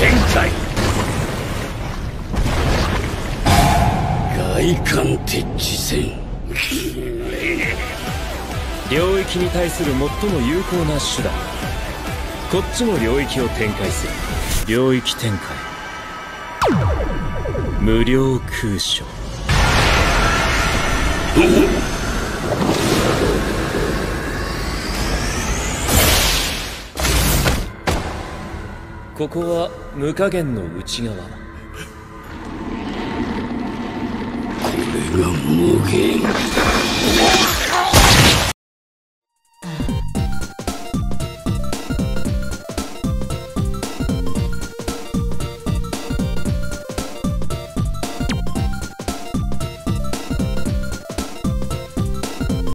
展開外観鉄地戦領域に対する最も有効な手段こっちも領域を展開する領域展開無料空所ここは無加減の内側。これが無限だ